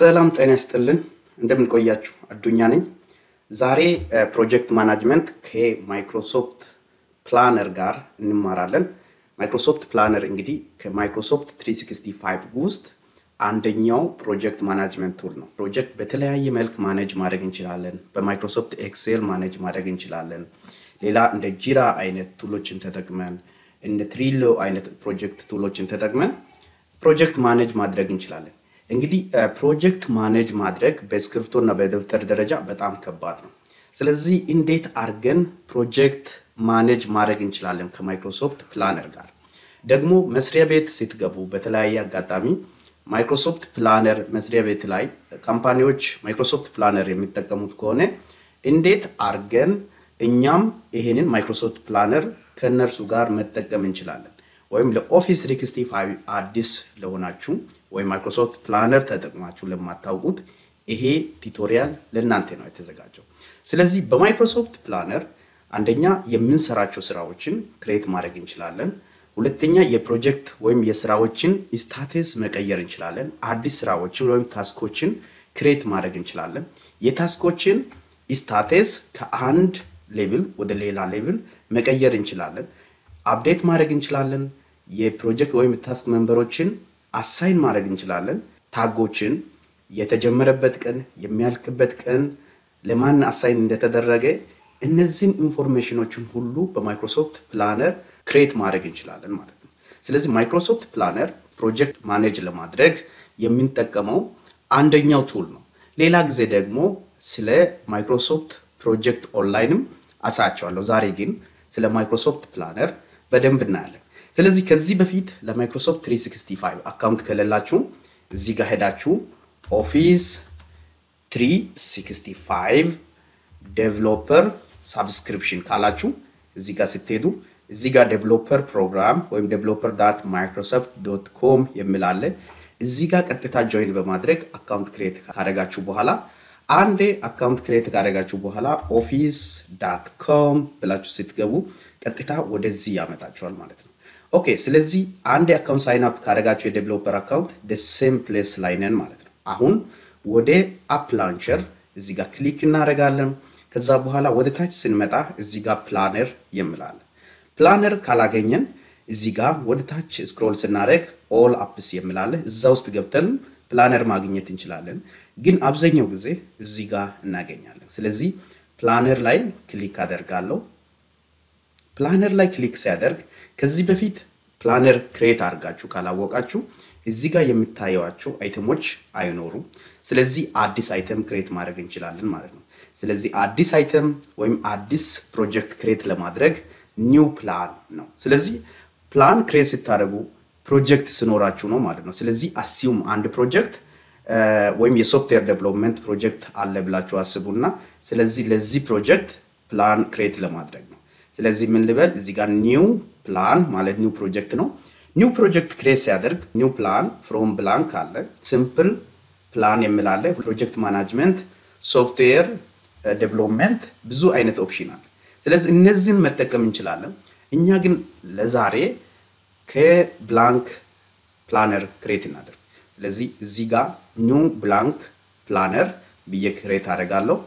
ሰላም ጤና ይስጥልን። እንደምን ቆያችሁ? አዱኛ ነኝ። ዛሬ project management ከ Microsoft Planner ጋር እንማራለን። Microsoft Planner እንግዲህ ከማይክሮሶፍት 365 ውስጥ አንደኛው project management tool ነው። ፕሮጀክት በተለያየ መልክ manage ማድረግ እንችላለን። በ Microsoft Excel manage ማድረግ እንችላለን። ሌላ እንደ Jira አይነት tool ኦችን ተጠቅመን እንደ Trello አይነት project tool ኦችን ተጠቅመን ፕሮጀክት manage ማድረግ እንችላለን። እንግዲህ ፕሮጀክት manage ማድረግ በእስክሪብቶ እና በደብተር ደረጃ በጣም ከባድ ነው። ስለዚህ እንዴት አድርገን ፕሮጀክት manage ማድረግ እንችላለን ከ Microsoft Planner ጋር። ደግሞ መስሪያ ቤት ስትገቡ በተለያየ አጋጣሚ Microsoft Planner መስሪያ ቤት ላይ company ዎች Microsoft Planner የሚጠቀሙት ከሆነ እንዴት አድርገን እኛም ይሄንን Microsoft Planner ከእነርሱ ጋር መጠቀም እንችላለን። ወይም ለ Office 365 አዲስ ለሆናችሁ ወይም Microsoft Planner ተጠቅማችሁ ለማታውቁት ይሄ tutorial ለእናንተ ነው የተዘጋጀው። ስለዚህ በ Microsoft Planner አንደኛ የምንሰራቸው ስራዎችን create ማድረግ እንችላለን። ሁለተኛ የፕሮጀክት ወይም የስራዎችን status መቀየር እንችላለን። አዲስ ስራዎችን ወይም task ኦችን create ማድረግ እንችላለን። የ task ኦችን status ከአንድ level ወደ ሌላ level መቀየር እንችላለን። update ማድረግ እንችላለን። የፕሮጀክት ወይም task member ኦችን assign ማድረግ እንችላለን። tag ኦችን የተጀመረበት ቀን፣ የሚያልቅበት ቀን፣ ለማን assign እንደተደረገ እነዚህን information ኦችን ሁሉ በ Microsoft Planner create ማድረግ እንችላለን ማለት ነው። ስለዚህ Microsoft Planner ፕሮጀክት manage ለማድረግ የምንጠቀመው አንደኛው tool ነው። ሌላ ጊዜ ደግሞ ስለ Microsoft Project Online ም አሳያችኋለሁ። ዛሬ ግን ስለ Microsoft Planner በደንብ እናያለን። ስለዚህ ከዚህ በፊት ለማይክሮሶፍት 365 account ከሌላችሁ እዚህ ጋር ሄዳችሁ Office 365 developer subscription ካላችሁ እዚህ ጋር ስትሄዱ እዚህ ጋር developer program ወይም developer dot Microsoft dot com የሚል አለ። እዚህ ጋር ቀጥታ join በማድረግ account create ካደረጋችሁ በኋላ አንዴ account create ካደረጋችሁ በኋላ Office dot com ብላችሁ ስትገቡ ቀጥታ ወደዚህ ያመጣችኋል ማለት ነው። okay ስለዚህ አንዴ account sign up ካደረጋችሁ የ developer account same place ላይ ነን ማለት ነው። አሁን ወደ app launcher እዚህ ጋር click እናደርጋለን። ከዛ በኋላ ወደ ታች ስንመጣ እዚህ ጋር Planner የምላለን። Planner ካላገኘን እዚህ ጋር ወደ ታች scroll ስናደርግ all apps የምላለ እዛ ውስጥ ገብተን Planner ማግኘት እንችላለን። ግን አብዛኛው ጊዜ እዚህ ጋር እናገኛለን። ስለዚህ Planner ላይ click አደርጋለሁ። Planner ላይ click ሲያደርግ ከዚህ በፊት Planner create አድርጋችሁ ካላወቃችሁ እዚህ ጋር የምታየዋቸው item ኦች አይኖሩም። ስለዚህ አዲስ item create ማድረግ እንችላለን ማለት ነው። ስለዚህ አዲስ item ወይም አዲስ ፕሮጀክት create ለማድረግ new plan ነው። ስለዚህ plan create ስታደርጉ ፕሮጀክት ሲኖራችሁ ነው ማለት ነው። ስለዚህ assume አንድ ፕሮጀክት ወይም የ software development ፕሮጀክት አለ ብላችሁ አስቡና ስለዚህ ለዚህ ፕሮጀክት plan create ለማድረግ ነው። ስለዚህ ምን ልበል እዚህ ጋር new plan ማለት new project ነው። new project create ሲያደርግ new plan from blank አለ፣ simple plan የሚል አለ project management፣ software development ብዙ አይነት option አለ። ስለዚህ እነዚህን መጠቀም እንችላለን። እኛ ግን ለዛሬ ከ blank planner create እናደርግ። ስለዚህ እዚህ ጋር new blank planner ብዬ create አደርጋለሁ።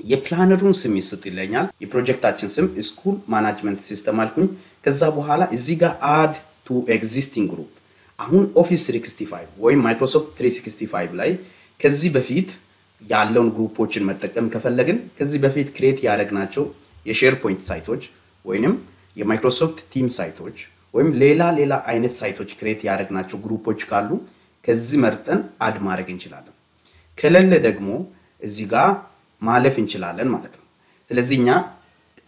የ planner ኡን ስም ይስጥ ይለኛል። የፕሮጀክታችን ስም school management system አልኩኝ። ከዛ በኋላ እዚህ ጋር add to existing group አሁን Office 365 ወይም ማይክሮሶፍት 365 ላይ ከዚህ በፊት ያለውን group ኦችን መጠቀም ከፈለግን ከዚህ በፊት create ያደረግናቸው የ SharePoint site ኦች ወይንም የ Microsoft Team site ኦች ወይም ሌላ ሌላ አይነት site ኦች create ያደረግናቸው group ኦች ካሉ ከዚህ መርጠን add ማድረግ እንችላለን። ከሌለ ደግሞ እዚህ ጋር ማለፍ እንችላለን ማለት ነው። ስለዚህ እኛ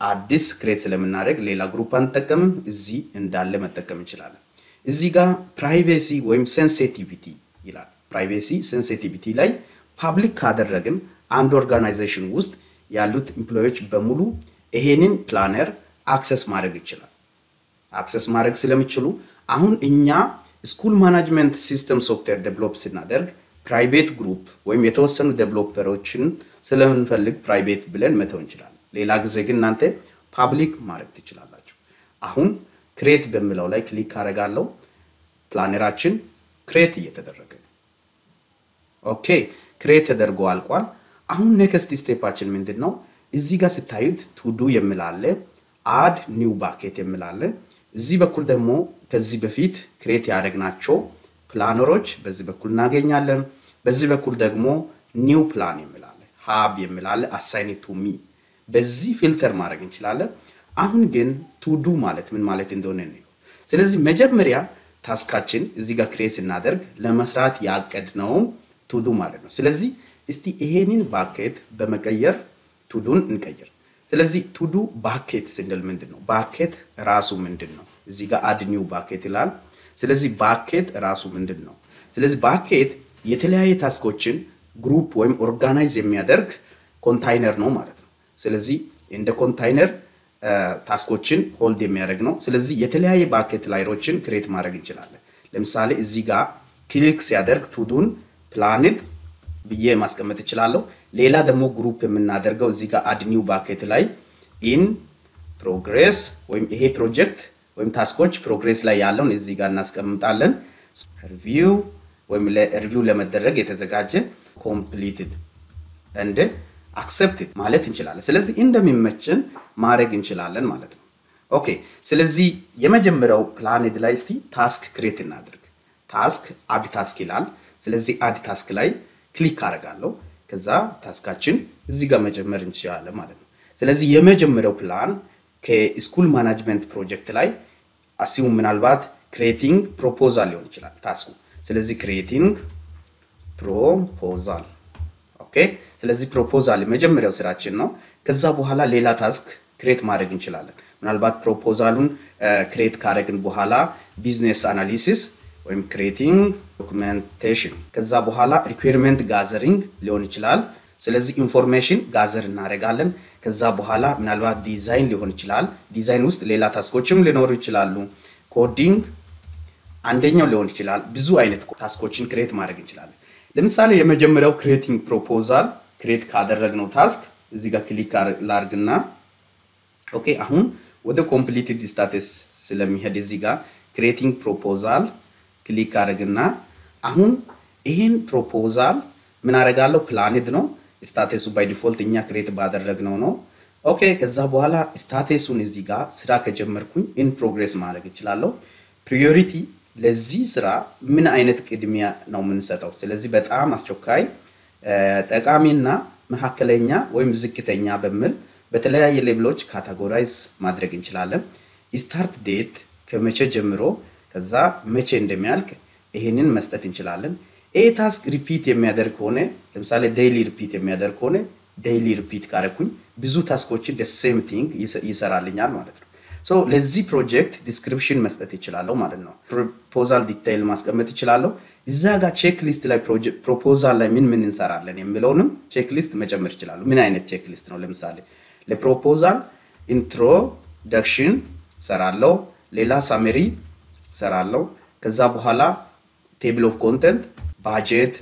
አዲስ create ስለምናደርግ ሌላ group አንጠቀምም፣ እዚህ እንዳለ መጠቀም እንችላለን። እዚህ ጋር privacy ወይም sensitivity ይላል። privacy sensitivity ላይ public ካደረግን አንድ organization ውስጥ ያሉት employee ኦች በሙሉ ይሄንን planner access ማድረግ ይችላል። access ማድረግ ስለሚችሉ አሁን እኛ school management system software develop ስናደርግ private group ወይም የተወሰኑ developer ኦችን ስለምንፈልግ private ብለን መተው እንችላለን። ሌላ ጊዜ ግን እናንተ public ማድረግ ትችላላችሁ። አሁን create በሚለው ላይ click አደርጋለሁ። planner ኣችን create እየተደረገ ነው። okay create ተደርጎ አልቋል። አሁን next step ኣችን ምንድን ነው? እዚህ ጋር ስታዩት to do የሚል አለ add new bucket የሚል አለ እዚህ በኩል ደግሞ ከዚህ በፊት create ያደረግናቸው planner ኦች በዚህ በኩል እናገኛለን። በዚህ በኩል ደግሞ new plan የሚል አለ hub የሚል አለ assigned to me በዚህ filter ማድረግ እንችላለን። አሁን ግን to do ማለት ምን ማለት እንደሆነ ነው። ስለዚህ መጀመሪያ task ኣችን እዚህ ጋር create ስናደርግ ለመስራት ያቀድነው to do ማለት ነው። ስለዚህ እስቲ ይሄንን bucket በመቀየር to do ን እንቀይር። ስለዚህ to do bucket ስንል ምንድን ነው? bucket ራሱ ምንድን ነው? እዚህ ጋር add new bucket ይላል። ስለዚህ bucket ራሱ ምንድን ነው? ስለዚህ bucket የተለያየ task ኦችን group ወይም organize የሚያደርግ ኮንታይነር ነው ማለት ነው። ስለዚህ እንደ container task ኦችን hold የሚያደርግ ነው። ስለዚህ የተለያየ bucket layer ኦችን create ማድረግ እንችላለን። ለምሳሌ እዚህ ጋር click ሲያደርግ to do ን planned ብዬ ማስቀመጥ እችላለሁ። ሌላ ደግሞ group የምናደርገው እዚህ ጋር add new bucket ላይ in progress ወይም ይሄ ፕሮጀክት ወይም task ኦች progress ላይ ያለውን እዚህ ጋር እናስቀምጣለን። review ወይም review ለመደረግ የተዘጋጀ completed እንደ accepted ማለት እንችላለን። ስለዚህ እንደሚመቸን ማድረግ እንችላለን ማለት ነው። okay ስለዚህ የመጀመሪያው planned ላይ እስቲ task create እናድርግ። task add task ይላል። ስለዚህ add task ላይ click አደርጋለሁ። ከዛ task ኣችን እዚህ ጋር መጀመር እንችላለን ማለት ነው። ስለዚህ የመጀመሪያው plan ከ school management project ላይ assume ምናልባት creating proposal ሊሆን ይችላል task ኡ። ስለዚህ creating proposal okay። ስለዚህ proposal የመጀመሪያው ስራችን ነው። ከዛ በኋላ ሌላ task create ማድረግ እንችላለን። ምናልባት proposal ኡን create ካደረግን በኋላ business analysis ወይም creating documentation፣ ከዛ በኋላ requirement gathering ሊሆን ይችላል። ስለዚህ information gather እናደርጋለን። ከዛ በኋላ ምናልባት ዲዛይን ሊሆን ይችላል። ዲዛይን ውስጥ ሌላ task ኦችም ሊኖሩ ይችላሉ። coding አንደኛው ሊሆን ይችላል። ብዙ አይነት task ኦችን create ማድረግ እንችላለን። ለምሳሌ የመጀመሪያው creating proposal create ካደረግነው task እዚህ ጋር click ላርግና okay፣ አሁን ወደ completed status ስለሚሄድ እዚህ ጋር creating proposal click አድርግና አሁን ይህን proposal ምን አደርጋለሁ? planned ነው status ኡ by default እኛ create ባደረግነው ነው። okay ከዛ በኋላ status ኡን እዚህ ጋር ስራ ከጀመርኩኝ in progress ማድረግ እችላለሁ። priority ለዚህ ስራ ምን አይነት ቅድሚያ ነው የምንሰጠው? ስለዚህ በጣም አስቸኳይ፣ ጠቃሚና መካከለኛ ወይም ዝቅተኛ በሚል በተለያየ label ኦች categorize ማድረግ እንችላለን። start date ከመቼ ጀምሮ ከዛ መቼ እንደሚያልቅ ይሄንን መስጠት እንችላለን። ይሄ task repeat የሚያደርግ ከሆነ ለምሳሌ daily repeat የሚያደርግ ከሆነ daily repeat ካረኩኝ ብዙ task ኦችን same thing ይሰራልኛል ማለት ነው። so ለዚህ ፕሮጀክት description መስጠት ይችላለሁ ማለት ነው። proposal detail ማስቀመጥ ይችላለሁ። እዛ ጋር checklist ላይ proposal ላይ ምን ምን እንሰራለን የሚለውንም checklist መጨመር ይችላሉ። ምን አይነት checklist ነው? ለምሳሌ ለፕሮፖዛል introduction ሰራለው፣ ሌላ summary ሰራለው። ከዛ በኋላ table of content፣ budget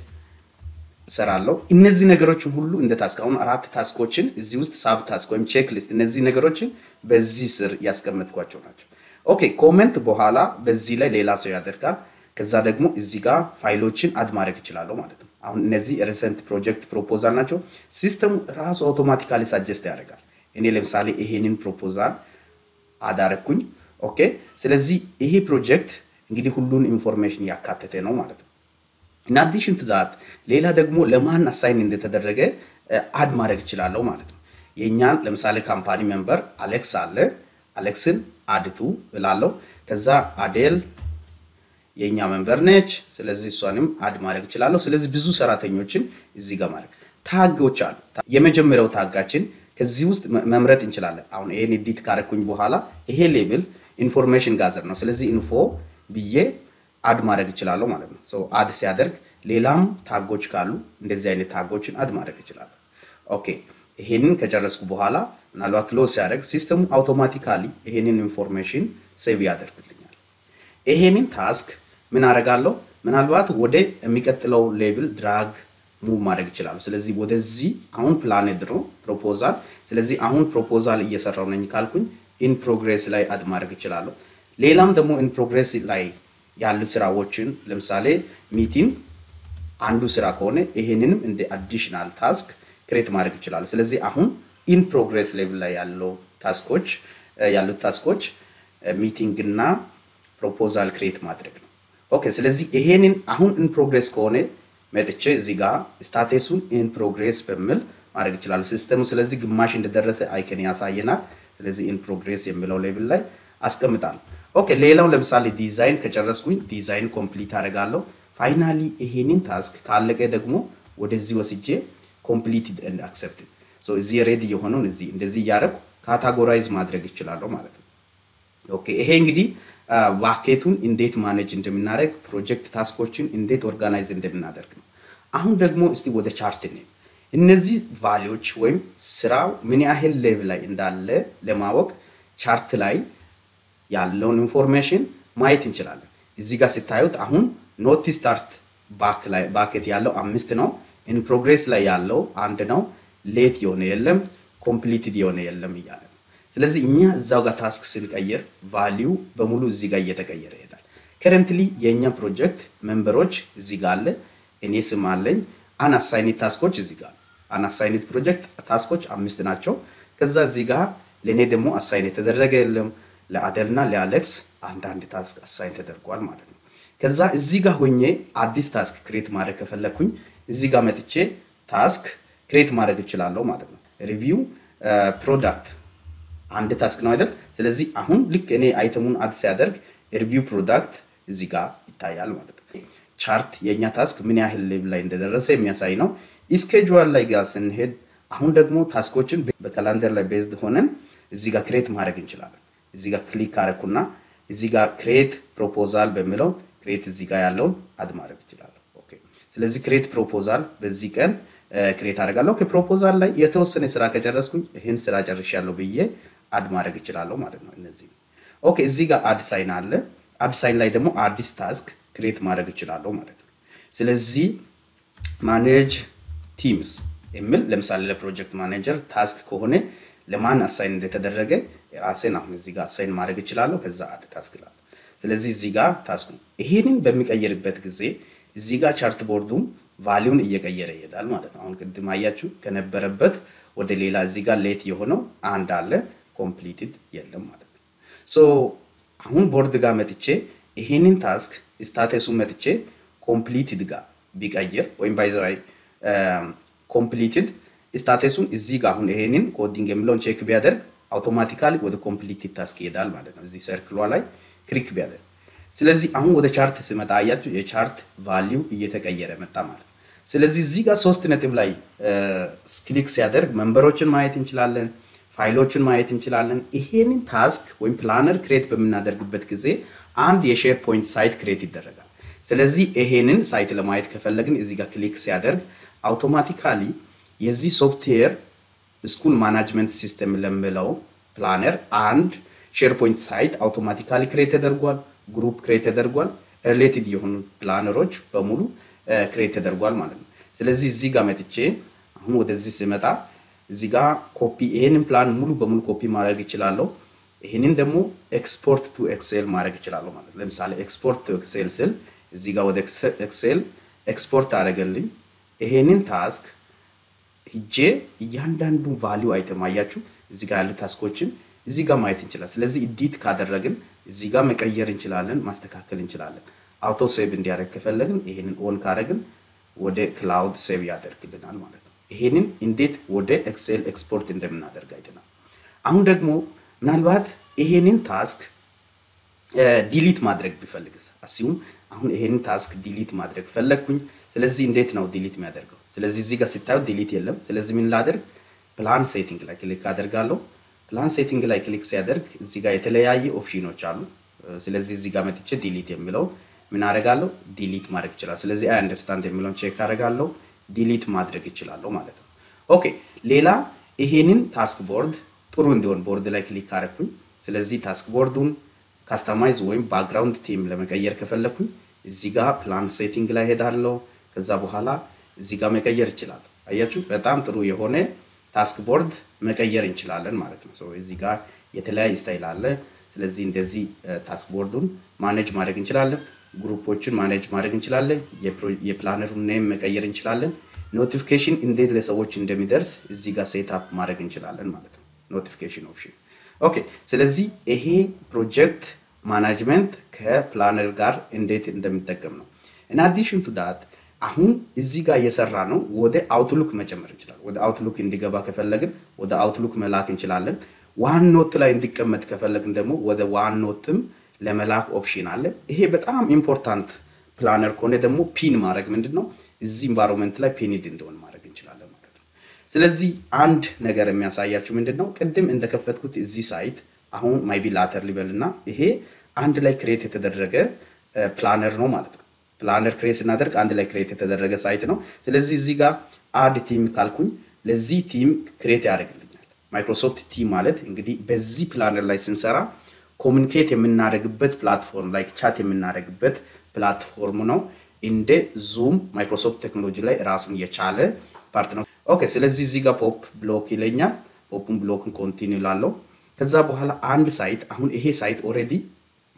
እሰራለሁ። እነዚህ ነገሮችን ሁሉ እንደ task አሁን አራት task ኦችን እዚህ ውስጥ sub task ወይም checklist እነዚህ ነገሮችን በዚህ ስር ያስቀመጥኳቸው ናቸው። okay comment በኋላ በዚህ ላይ ሌላ ሰው ያደርጋል። ከዛ ደግሞ እዚህ ጋር ፋይሎችን add ማድረግ እችላለሁ ማለት ነው። አሁን እነዚህ recent ፕሮጀክት ፕሮፖዛል ናቸው። ሲስተሙ ራሱ automatically suggest ያደርጋል። እኔ ለምሳሌ ይሄንን ፕሮፖዛል add አረኩኝ። okay ስለዚህ ይሄ ፕሮጀክት እንግዲህ ሁሉን information ያካተተ ነው ማለት ነው። in addition to that ሌላ ደግሞ ለማን assign እንደተደረገ add ማድረግ እችላለሁ ማለት ነው። የእኛን ለምሳሌ company member አሌክስ አለ። አሌክስን add to እላለሁ። ከዛ አዴል የእኛ member ነች። ስለዚህ እሷንም add ማድረግ እችላለሁ። ስለዚህ ብዙ ሰራተኞችን እዚህ ጋር ማድረግ tag ኦች አሉ። የመጀመሪያው tag ኣችን ከዚህ ውስጥ መምረጥ እንችላለን። አሁን ይሄን edit ካረኩኝ በኋላ ይሄ label information gather ነው። ስለዚህ info ብዬ add ማድረግ እችላለሁ ማለት ነው። so add ሲያደርግ ሌላም tag ኦች ካሉ እንደዚህ አይነት tag ኦችን add ማድረግ እችላለሁ። okay ይሄንን ከጨረስኩ በኋላ ምናልባት close ሲያደርግ ሲስተሙ automatically ይሄንን information save ያደርግልኛል። ይሄንን task ምን አደርጋለሁ? ምናልባት ወደ የሚቀጥለው level drag move ማድረግ ይችላሉ። ስለዚህ ወደዚህ አሁን planned ነው ፕሮፖዛል። ስለዚህ አሁን ፕሮፖዛል እየሰራው ነኝ ካልኩኝ in progress ላይ add ማድረግ ይችላለሁ። ሌላም ደግሞ in progress ላይ ያሉ ስራዎችን ለምሳሌ meeting አንዱ ስራ ከሆነ ይሄንንም እንደ additional task create ማድረግ ይችላሉ። ስለዚህ አሁን in progress level ላይ ያለው task ኦች ያሉት task ኦች meeting እና ፕሮፖዛል create ማድረግ ነው። okay ስለዚህ ይሄንን አሁን in progress ከሆነ መጥቼ እዚህ ጋር status ኡን in progress በሚል ማድረግ ይችላሉ ሲስተሙ። ስለዚህ ግማሽ እንደደረሰ icon ያሳየናል። ስለዚህ in progress የሚለው level ላይ አስቀምጣለሁ። okay ሌላው ለምሳሌ ዲዛይን ከጨረስኩኝ design complete አደርጋለሁ። finally ይሄንን task ካለቀ ደግሞ ወደዚህ ወስጄ completed and accepted so እዚህ ready የሆነውን እዚህ እንደዚህ እያደረኩ categorize ማድረግ ይችላለሁ ማለት ነው። okay ይሄ እንግዲህ bucket ኡን እንዴት manage እንደምናደርግ ፕሮጀክት task ኦችን እንዴት organize እንደምናደርግ ነው። አሁን ደግሞ እስቲ ወደ chart ነ እነዚህ value ዎች ወይም ስራው ምን ያህል level ላይ እንዳለ ለማወቅ chart ላይ ያለውን information ማየት እንችላለን። እዚህ ጋር ስታዩት አሁን not start bucket ያለው አምስት ነው። in progress ላይ ያለው አንድ ነው። late የሆነ የለም፣ completed የሆነ የለም እያለ ነው። ስለዚህ እኛ እዛው ጋር task ስንቀይር value ኡ በሙሉ እዚህ ጋር እየተቀየረ ይሄዳል። currently የእኛ ፕሮጀክት member ኦች እዚህ ጋር አለ፣ እኔ ስም አለኝ። unassigned task ኦች እዚህ ጋር unassigned ፕሮጀክት task ኦች አምስት ናቸው። ከዛ እዚህ ጋር ለእኔ ደግሞ assign የተደረገ የለም። ለአደልና ለአሌክስ አንዳንድ task assign ተደርጓል ማለት ነው። ከዛ እዚህ ጋር ሆኜ አዲስ task create ማድረግ ከፈለግኩኝ እዚህ ጋር መጥቼ task create ማድረግ እችላለሁ ማለት ነው። review product አንድ task ነው አይደል? ስለዚህ አሁን ልክ እኔ item ኡን add ሲያደርግ review product እዚህ ጋር ይታያል ማለት ነው። chart የእኛ task ምን ያህል level ላይ እንደደረሰ የሚያሳይ ነው። schedule ላይ ጋር ስንሄድ አሁን ደግሞ task ኦችን በ calendar ላይ based ሆነን እዚህ ጋር create ማድረግ እንችላለን። እዚህ ጋር click አረኩና እዚህ ጋር create proposal በሚለው create እዚህ ጋር ያለውን add ማድረግ እችላለሁ። ስለዚህ create proposal በዚህ ቀን create አደርጋለሁ። ከፕሮፖዛል ላይ የተወሰነ ስራ ከጨረስኩኝ ይህን ስራ ጨርሻለሁ ብዬ add ማድረግ እችላለሁ ማለት ነው። እነዚህ okay እዚህ ጋር add sign አለ። add sign ላይ ደግሞ አዲስ task create ማድረግ እችላለሁ ማለት ነው። ስለዚህ manage teams የሚል ለምሳሌ ለ project manager task ከሆነ ለማን assign እንደተደረገ የራሴን አሁን እዚህ ጋር assign ማድረግ እችላለሁ። ከዛ add task ላለሁ። ስለዚህ እዚህ ጋር task ኡ ይሄንን በሚቀይርበት ጊዜ እዚህ ጋር chart board ኡም value ን እየቀየረ ይሄዳል ማለት ነው። አሁን ቅድም አያችሁ ከነበረበት ወደ ሌላ እዚህ ጋር late የሆነው አንድ አለ completed የለም ማለት ነው። አሁን ቦርድ ጋር መጥቼ ይሄንን task status ኡ መጥቼ completed ጋር ቢቀይር ወይም by the way completed status ኡን እዚህ ጋር አሁን ይሄንን coding የሚለውን check ቢያደርግ automatically ወደ completed task ይሄዳል ማለት ነው። እዚህ circle ኧ ላይ click ቢያደርግ ስለዚህ አሁን ወደ chart ስመጣ አያችሁ የ chart value ው እየተቀየረ መጣ ማለት ነው። ስለዚህ እዚህ ጋር ሶስት ነጥብ ላይ click ሲያደርግ member ኦችን ማየት እንችላለን፣ ፋይሎችን ማየት እንችላለን። ይሄንን task ወይም planner create በምናደርግበት ጊዜ አንድ የ SharePoint site create ይደረጋል። ስለዚህ ይሄንን site ለማየት ከፈለግን እዚህ ጋር click ሲያደርግ automatically የዚህ software school management system ለምለው planner አንድ SharePoint site automatically create ተደርጓል። group create ተደርጓል። related የሆኑ planner ኦች በሙሉ create ተደርጓል ማለት ነው። ስለዚህ እዚህ ጋር መጥቼ አሁን ወደዚህ ስመጣ እዚህ ጋር ኮፒ ይሄንን ፕላን ሙሉ በሙሉ ኮፒ ማድረግ ይችላለሁ። ይህንን ደግሞ export to Excel ማድረግ ይችላለሁ ማለት ነው። ለምሳሌ export to Excel ስል እዚህ ጋር ወደ Excel export አደረገልኝ። ይሄንን task ሂጄ እያንዳንዱ value አይተም አያችሁ እዚህ ጋር ያሉ task ኦችን እዚህ ጋር ማየት እንችላለን። ስለዚህ edit ካደረግን እዚህ ጋር መቀየር እንችላለን፣ ማስተካከል እንችላለን። auto save እንዲያደርግ ከፈለግን ይሄንን on ካደረግን ወደ cloud save ያደርግልናል ማለት ነው። ይሄንን እንዴት ወደ Excel export እንደምናደርግ አይተናል። አሁን ደግሞ ምናልባት ይሄንን task delete ማድረግ ቢፈልግስ assume አሁን ይሄንን task delete ማድረግ ፈለግኩኝ። ስለዚህ እንዴት ነው delete የሚያደርገው? ስለዚህ እዚህ ጋር ሲታዩ delete የለም። ስለዚህ ምን ላደርግ? plan setting ላይ click አደርጋለሁ። plan setting ላይ click ሲያደርግ እዚህ ጋር የተለያየ ኦፕሽኖች አሉ። ስለዚህ እዚህ ጋር መጥቼ delete የሚለው ምን አደርጋለሁ? delete ማድረግ ይችላል። ስለዚህ I understand የሚለውን check አደርጋለሁ። delete ማድረግ ይችላለሁ ማለት ነው። Okay ሌላ ይሄንን task board ጥሩ እንዲሆን ቦርድ ላይ click አደረግኩኝ። ስለዚህ task board ኡን customize ወይም background theme ለመቀየር ከፈለግኩኝ እዚህ ጋር plan setting ላይ ሄዳለሁ። ከዛ በኋላ እዚህ ጋር መቀየር ይችላለሁ። አያችሁ በጣም ጥሩ የሆነ task board መቀየር እንችላለን ማለት ነው። እዚህ ጋር የተለያየ style አለ። ስለዚህ እንደዚህ task board ኡን manage ማድረግ እንችላለን። group ኦችን manage ማድረግ እንችላለን። የ planner ኡን name መቀየር እንችላለን። notification እንዴት ለሰዎች እንደሚደርስ እዚህ ጋር setup ማድረግ እንችላለን ማለት ነው። notification option okay። ስለዚህ ይሄ project management ከ planner ጋር እንዴት እንደሚጠቀም ነው። in addition to that አሁን እዚህ ጋር እየሰራ ነው። ወደ Outlook መጨመር እንችላለን። ወደ Outlook እንዲገባ ከፈለግን ወደ Outlook መላክ እንችላለን። OneNote ላይ እንዲቀመጥ ከፈለግን ደግሞ ወደ OneNote ም ለመላክ option አለ። ይሄ በጣም important planner ከሆነ ደግሞ pin ማድረግ ምንድን ነው እዚህ environment ላይ pinned እንደሆን ማድረግ እንችላለን ማለት ነው። ስለዚህ አንድ ነገር የሚያሳያችሁ ምንድን ነው ቅድም እንደከፈትኩት እዚህ site አሁን maybe later ሊበል እና ይሄ አንድ ላይ create የተደረገ planner ነው ማለት ነው። planner create ስናደርግ አንድ ላይ create የተደረገ site ነው። ስለዚህ እዚህ ጋር add team ካልኩኝ ለዚህ team create ያደርግልኛል። Microsoft Team ማለት እንግዲህ በዚህ planner ላይ ስንሰራ communicate የምናደርግበት platform ላይ chat የምናደርግበት platform ነው። እንደ Zoom Microsoft ቴክኖሎጂ ላይ ራሱን የቻለ part ነው። Okay ስለዚህ እዚህ ጋር pop block ይለኛል። pop ን block ን continue ላለው ከዛ በኋላ አንድ site አሁን ይሄ site already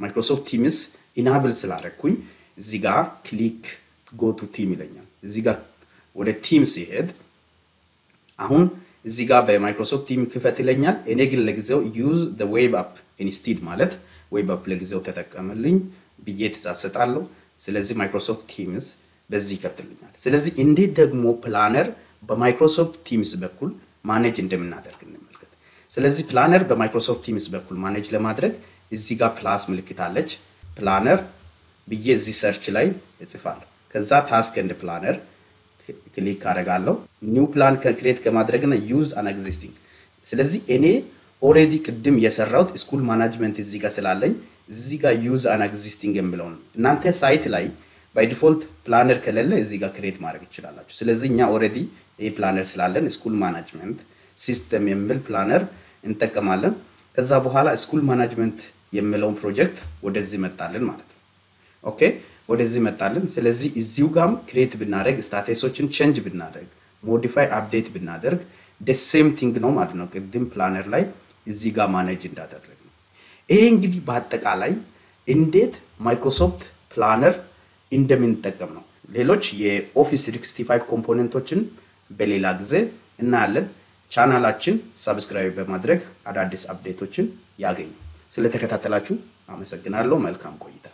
Microsoft Teams enable ስላደረግኩኝ እዚህ ጋር click go to team ይለኛል። እዚህ ጋር ወደ team ሲሄድ አሁን እዚህ ጋር በ Microsoft Team ክፈት ይለኛል። እኔ ግን ለጊዜው use web app instead ማለት web app ለጊዜው ተጠቀምልኝ ብዬ ትእዛዝ ሰጣለሁ። ስለዚህ Microsoft Teams በዚህ ይከፍትልኛል። ስለዚህ እንዴት ደግሞ planner በ Microsoft Teams በኩል manage እንደምናደርግ እንመልከት። ስለዚህ planner በ Microsoft Teams በኩል manage ለማድረግ እዚህ ጋር plus ምልክት አለች። planner ብዬ እዚህ search ላይ እጽፋለሁ። ከዛ task and planner click አደርጋለሁ። new plan create ከማድረግና use an existing። ስለዚህ እኔ already ቅድም የሰራሁት school management እዚህ ጋር ስላለኝ እዚህ ጋር use an existing የምለው ነው። እናንተ site ላይ by default planner ከሌለ እዚህ ጋር create ማድረግ ይችላላችሁ። ስለዚህ እኛ already ይህ planner ስላለን school management system የሚል planner እንጠቀማለን። ከዛ በኋላ school management የሚለውን ፕሮጀክት ወደዚህ መጣልን ማለት ነው። Okay ወደዚህ መጣልን። ስለዚህ እዚሁ ጋም create ብናደርግ status ኦችን change ብናደርግ modify update ብናደርግ the same thing ነው ማለት ነው። ቅድም planner ላይ እዚህ ጋር manage እንዳደረግ ነው። ይሄ እንግዲህ በአጠቃላይ እንዴት Microsoft Planner እንደምንጠቀም ነው። ሌሎች የ Office 65 component ኦችን በሌላ ጊዜ እናያለን። ቻናላችን subscribe በማድረግ አዳዲስ update ኦችን ያገኙ። ስለተከታተላችሁ አመሰግናለሁ። መልካም ቆይታ